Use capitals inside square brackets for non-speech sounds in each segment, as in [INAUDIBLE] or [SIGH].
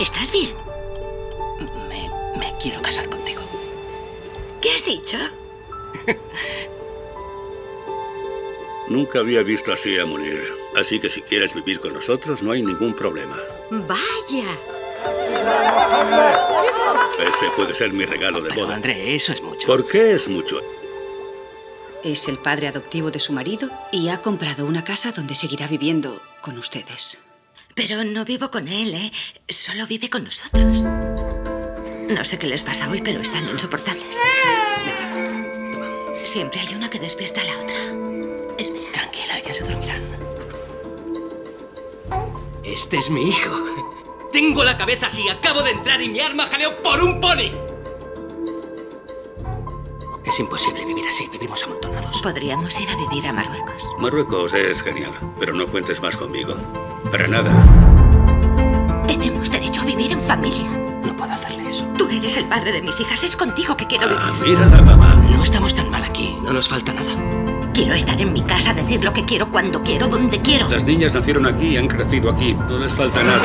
¿Estás bien? Me, me quiero casar contigo. ¿Qué has dicho? [LAUGHS] Nunca había visto así a Munir. Así que si quieres vivir con nosotros, no hay ningún problema. Vaya. Ese puede ser mi regalo de Pero, boda. André, eso es mucho. ¿Por qué es mucho? Es el padre adoptivo de su marido y ha comprado una casa donde seguirá viviendo con ustedes. Pero no vivo con él, ¿eh? Solo vive con nosotros. No sé qué les pasa hoy, pero están insoportables. Siempre hay una que despierta a la otra. Espera. Tranquila, ya se dormirán. Este es mi hijo. Tengo la cabeza así, acabo de entrar y mi arma jaleo por un pony. Es imposible vivir así, vivimos amontonados. Podríamos ir a vivir a Marruecos. Marruecos es genial, pero no cuentes más conmigo. Para nada. Tenemos derecho a vivir en familia. No puedo hacerle eso. Tú eres el padre de mis hijas. Es contigo que quiero Ah, vivir. mira la mamá. No estamos tan mal aquí, no nos falta nada. Quiero estar en mi casa, decir lo que quiero, cuando quiero, donde quiero. Las niñas nacieron aquí y han crecido aquí. No les falta nada.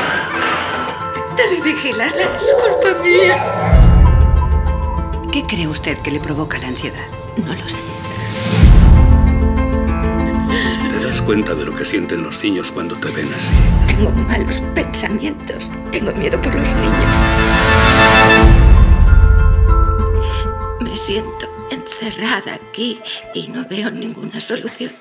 Debe vigilarla. Es culpa mía. ¿Qué cree usted que le provoca la ansiedad? No lo sé. ¿Te das cuenta de lo que sienten los niños cuando te ven así? Tengo malos pensamientos. Tengo miedo por los niños. Me siento encerrada aquí y no veo ninguna solución.